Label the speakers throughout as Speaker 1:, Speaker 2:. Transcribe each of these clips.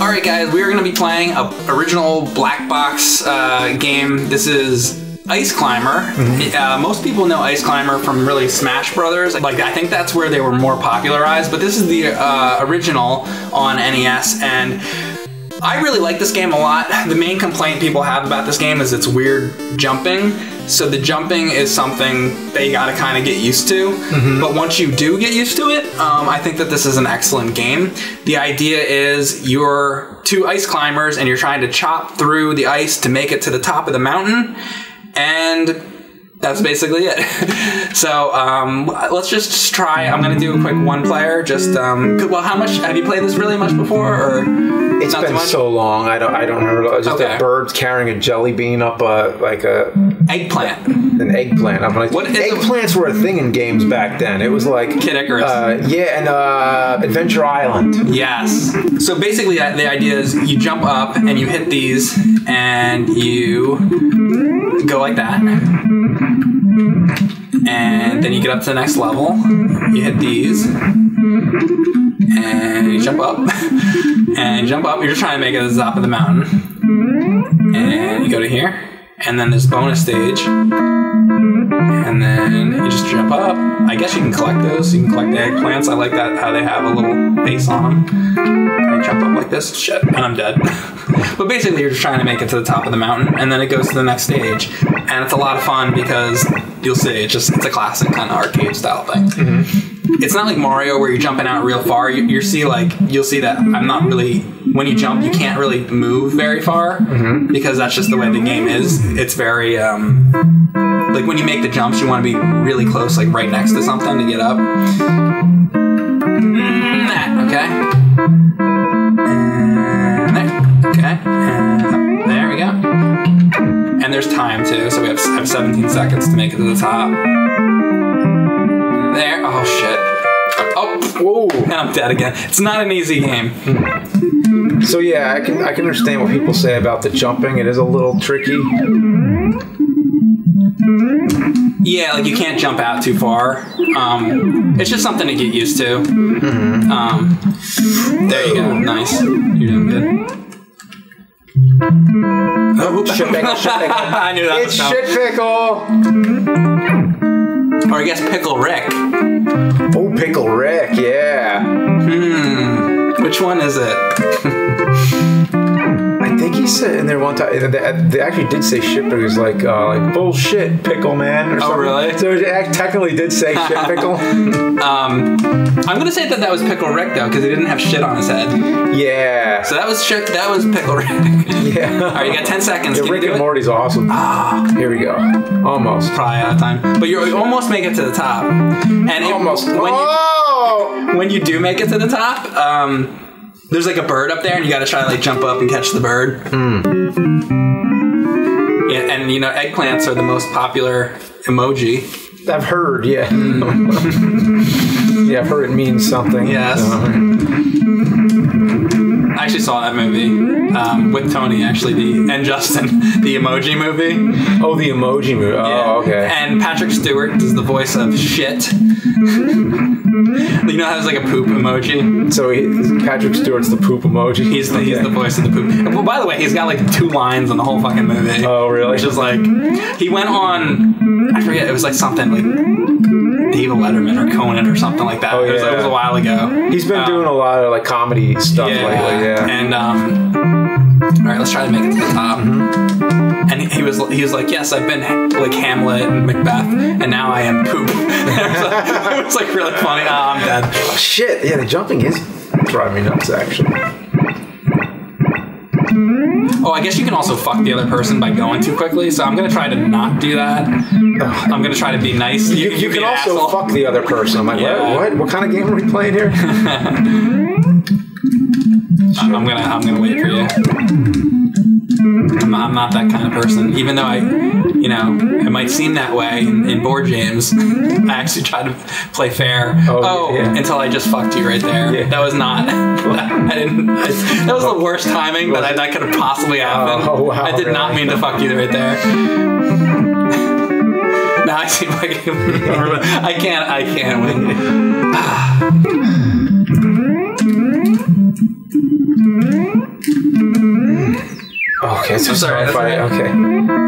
Speaker 1: All right, guys, we are going to be playing a original black box uh, game. This is Ice Climber. Uh, most people know Ice Climber from really Smash Brothers. Like I think that's where they were more popularized. But this is the uh, original on NES, and I really like this game a lot. The main complaint people have about this game is it's weird jumping. So the jumping is something that you got to kind of get used to. But once you do get used to it, um, I think that this is an excellent game. The idea is you're two ice climbers and you're trying to chop through the ice to make it to the top of the mountain, and that's basically it. so um, let's just try. I'm gonna do a quick one player. Just um, well, how much have you played this really much before, or
Speaker 2: It's been so long. I don't. I don't remember. Just
Speaker 1: Okay.
Speaker 2: a bird carrying a jelly bean up a like a
Speaker 1: eggplant?
Speaker 2: an eggplant. I'm like,
Speaker 1: What
Speaker 2: eggplants were a thing in games back then. It was like
Speaker 1: Kid Icarus.
Speaker 2: Uh, yeah, and uh, Adventure Island.
Speaker 1: Yes. So basically, uh, the idea is you jump up and you hit these, and you go like that. And then you get up to the next level. You hit these, and you jump up, and you jump up. You're just trying to make it to the top of the mountain, and you go to here, and then there's bonus stage, and then you just jump up. I guess you can collect those. You can collect the eggplants. I like that how they have a little base on them. Jump up like this, shit, and I'm dead. but basically, you're just trying to make it to the top of the mountain, and then it goes to the next stage, and it's a lot of fun because you'll see it's just it's a classic kind of arcade style thing. It's not like Mario where you're jumping out real far. You, you see like you'll see that I'm not really when you jump you can't really move very far because that's just the way the game is. It's very um, like when you make the jumps you want to be really close, like right next to something to get up. Time too, so we have, have 17 seconds to make it to the top. There. Oh shit. Oh,
Speaker 2: Whoa.
Speaker 1: and I'm dead again. It's not an easy game.
Speaker 2: So yeah, I can I can understand what people say about the jumping. It is a little tricky.
Speaker 1: Yeah, like you can't jump out too far. Um, it's just something to get used to. Um, there you go. Nice. You're doing good. Oh,
Speaker 2: Shit pickle, shit pickle.
Speaker 1: I knew that
Speaker 2: It's
Speaker 1: was
Speaker 2: shit pickle.
Speaker 1: Or I guess Pickle Rick.
Speaker 2: Oh, pickle Rick. Yeah.
Speaker 1: Hmm. Which one is it?
Speaker 2: I think he said in there one time. They, they actually did say shit, but it was like uh, like bullshit, pickle man. Or something.
Speaker 1: Oh really?
Speaker 2: So it technically did say shit pickle.
Speaker 1: Um, I'm gonna say that that was Pickle Rick though, because he didn't have shit on his head.
Speaker 2: yeah.
Speaker 1: So that was shit. That was Pickle Rick.
Speaker 2: Yeah.
Speaker 1: All right, you got 10 seconds.
Speaker 2: Yeah,
Speaker 1: Can you
Speaker 2: Rick and? Morty's awesome. Ah, here we go. Almost.
Speaker 1: Probably out of time, but you almost make it to the top. And it,
Speaker 2: Almost.
Speaker 1: when you
Speaker 2: oh!
Speaker 1: when you do make it to the top, um, there's like a bird up there, and you got to try to like jump up and catch the bird. Yeah, and you know eggplants are the most popular emoji.
Speaker 2: I've heard. Yeah. yeah, I've heard it means something.
Speaker 1: Yes.
Speaker 2: Uh,
Speaker 1: I actually saw that movie um, with Tony, actually, the and Justin, the Emoji movie.
Speaker 2: oh, the emoji movie. Oh, okay.
Speaker 1: And Patrick Stewart does the voice of shit. you know how it's like a poop emoji?
Speaker 2: so he, Patrick Stewart's the poop emoji.
Speaker 1: He's the, he's the voice of the poop. Well, by the way, he's got like two lines in the whole fucking movie.
Speaker 2: Oh, really?
Speaker 1: Which is like, he went on, I forget, it was like something like David Letterman or Conan or something like that.
Speaker 2: Oh,
Speaker 1: it, was, it was a while ago.
Speaker 2: He's been
Speaker 1: Um,
Speaker 2: doing a lot of like comedy stuff lately. Yeah.
Speaker 1: And um, all right, let's try to make it to the top. And he, he was he was like, yes, I've been like Hamlet and Macbeth, and now I am poop. it, was like, it was like really funny. Oh, I'm dead.
Speaker 2: Shit. Yeah, the jumping is driving me nuts. Actually.
Speaker 1: Oh, I guess you can also fuck the other person by going too quickly. So I'm gonna try to not do that. I'm gonna try to be nice.
Speaker 2: You, you
Speaker 1: be
Speaker 2: can also
Speaker 1: asshole.
Speaker 2: fuck the other person. I'm like,
Speaker 1: Yeah.
Speaker 2: what, what? What kind of game are we playing here?
Speaker 1: I'm gonna I'm gonna wait for you. I'm not, I'm not that kind of person. Even though I, you know, it might seem that way in, in board games. I actually try to play fair.
Speaker 2: Oh, oh yeah.
Speaker 1: until I just fucked you right there.
Speaker 2: Yeah.
Speaker 1: That was not. That, I didn't. I, that was the worst timing that I, that could have possibly oh, happened.
Speaker 2: Oh, wow,
Speaker 1: I did
Speaker 2: really?
Speaker 1: not mean to fuck you right there. now I see my game. I can't. I can't win.
Speaker 2: okay, so
Speaker 1: sorry.
Speaker 2: Right.
Speaker 1: Okay.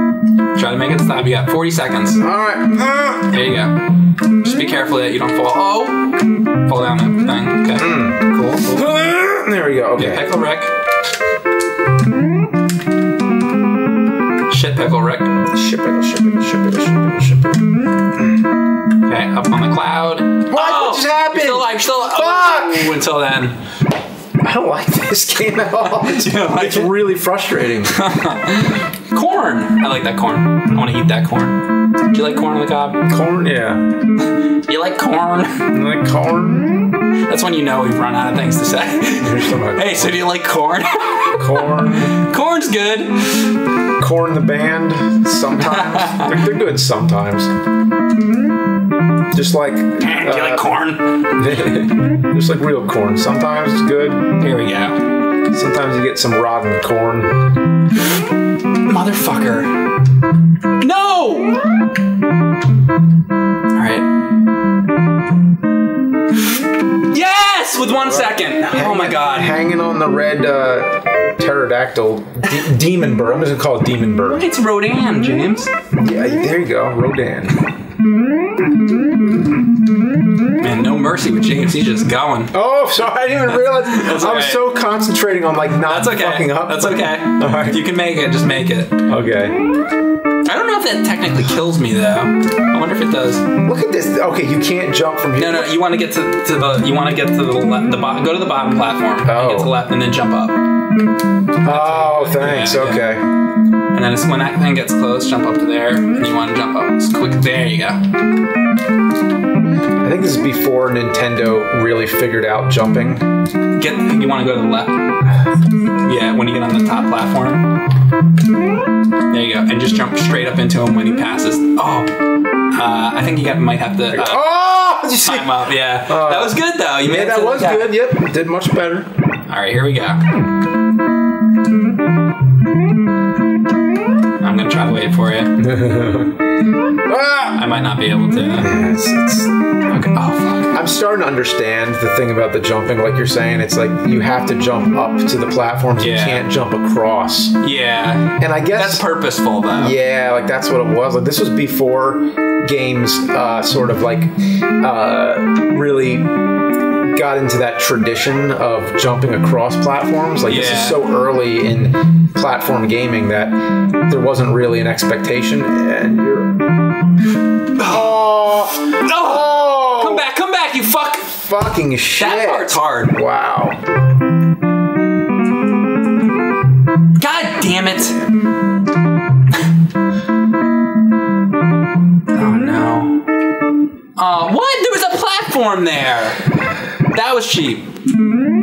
Speaker 1: Try to make it stop. You got 40 seconds.
Speaker 2: All right.
Speaker 1: There you go. Just be careful that you don't fall. Oh, fall down that thing. Okay. Cool. cool.
Speaker 2: There we go.
Speaker 1: Yeah,
Speaker 2: Okay.
Speaker 1: pickle Rick. Shit, pickle Rick.
Speaker 2: Ship it, ship it, ship it, ship it, ship it.
Speaker 1: Okay, up on the cloud.
Speaker 2: What? What just oh! happened?
Speaker 1: You're still alive. You're still.
Speaker 2: Fuck!
Speaker 1: Oh, until then.
Speaker 2: I don't like this game at all. It's,
Speaker 1: like
Speaker 2: it's
Speaker 1: it?
Speaker 2: really frustrating.
Speaker 1: Corn. I like that corn. I want to eat that corn. Do you like corn on the cob?
Speaker 2: corn, yeah.
Speaker 1: You like corn?
Speaker 2: You like corn?
Speaker 1: That's when you know we've run out of things to say. Hey, so do you like corn?
Speaker 2: corn.
Speaker 1: Corn's good.
Speaker 2: Korn the band. Sometimes they're, they're good. Sometimes. Just like
Speaker 1: Do you like corn?
Speaker 2: just like real corn. Sometimes it's good.
Speaker 1: Here we go.
Speaker 2: Sometimes you get some rotten corn.
Speaker 1: Motherfucker. No! Alright. Yes! With one second. Oh my god.
Speaker 2: Hanging on the red uh, pterodactyl de- demon bird. I'm just gonna call it demon bird.
Speaker 1: It's Rodan, James.
Speaker 2: Yeah, there you go, Rodan.
Speaker 1: Man, no mercy with James. He's just going.
Speaker 2: Oh, sorry, I didn't even realize.
Speaker 1: That's
Speaker 2: I was
Speaker 1: okay.
Speaker 2: so concentrating on like not
Speaker 1: That's okay.
Speaker 2: fucking up.
Speaker 1: That's okay.
Speaker 2: All right.
Speaker 1: If you can make it, just make it.
Speaker 2: Okay.
Speaker 1: I don't know if that technically kills me though. I wonder if it does.
Speaker 2: Look at this. Okay, you can't jump from here.
Speaker 1: No, no. You want to get to, to the. You want to get to the left. The bottom. Go to the bottom platform. and
Speaker 2: Oh.
Speaker 1: Get to oh. the left, and then jump up.
Speaker 2: Oh, thanks.
Speaker 1: Yeah, yeah. And then when that thing gets close, jump up to there, and you want to jump up. It's quick. There you go.
Speaker 2: I think this is before Nintendo really figured out jumping.
Speaker 1: Get. You want to go to the left. Yeah, when you get on the top platform. There you go, and just jump straight up into him when he passes. Oh, uh, I think you got, might have to uh,
Speaker 2: Oh, you see?
Speaker 1: time up. Yeah, that was good though. You
Speaker 2: Yeah,
Speaker 1: made it
Speaker 2: that was good. Yep, did much better.
Speaker 1: All right, here we go. I'm gonna try to wait for you.
Speaker 2: Ah!
Speaker 1: I might not be able to.
Speaker 2: It's- it's-
Speaker 1: Okay. Oh fuck.
Speaker 2: I'm starting to understand the thing about the jumping. Like you're saying, it's like you have to jump up to the platforms. You can't jump across.
Speaker 1: Yeah,
Speaker 2: And I guess
Speaker 1: that's purposeful though.
Speaker 2: Yeah, like that's what it was. Like this was before games uh, sort of like uh, really got into that tradition of jumping across platforms. Like this is so early in platform gaming that there wasn't really an expectation. And you're oh,
Speaker 1: Oh,
Speaker 2: oh,
Speaker 1: come back, come back, you fuck.
Speaker 2: fucking shit.
Speaker 1: That part's hard.
Speaker 2: Wow.
Speaker 1: God damn it. oh no. Oh, what? There was a platform there. That was cheap.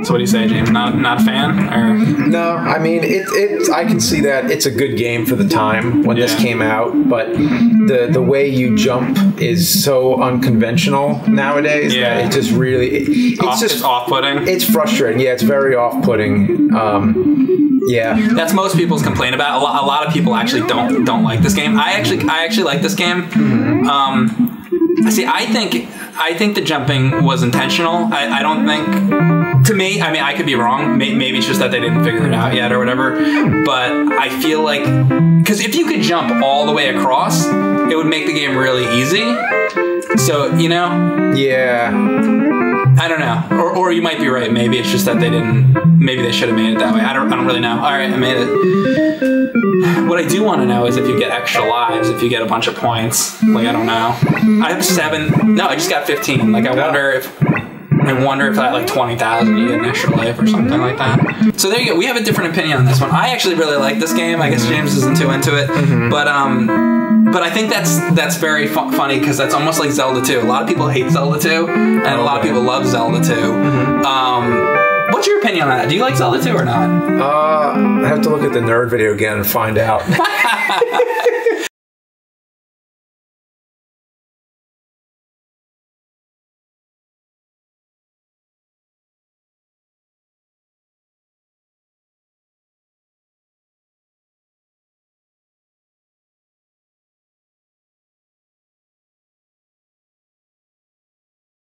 Speaker 1: So what do you say, James? Not not a fan? Or
Speaker 2: No, I mean it. It. I can see that it's a good game for the time when this came out, but the the way you jump is so unconventional nowadays
Speaker 1: Yeah.
Speaker 2: that it just really it- it's
Speaker 1: off,
Speaker 2: just
Speaker 1: it's off-putting?
Speaker 2: it's frustrating. Yeah, it's very off-putting. Um, yeah,
Speaker 1: That's most people's complaint about. A lot, a lot of people actually don't don't like this game. I actually I actually like this game. Um, see, I think I think the jumping was intentional. I, I don't think. To me, I mean, I could be wrong. Maybe it's just that they didn't figure it out yet or whatever. But I feel like because if you could jump all the way across, it would make the game really easy. So you know,
Speaker 2: yeah.
Speaker 1: I don't know, or, or you might be right. Maybe it's just that they didn't. Maybe they should have made it that way. I don't. I don't really know. All right, I made it. What I do want to know is if you get extra lives, if you get a bunch of points. Like I don't know. I have seven. No, I just got fifteen. Like I wonder if. I wonder if at like twenty thousand you get an extra life or something like that. So there you go. We have a different opinion on this one. I actually really like this game. I guess James isn't too into it, but um, but I think that's that's very fu- funny because that's almost like Zelda 2. A lot of people hate Zelda 2, and a lot of people love Zelda 2. Um, what's your opinion on that? Do you like Zelda 2 or not?
Speaker 2: Uh, I have to look at the nerd video again and find out.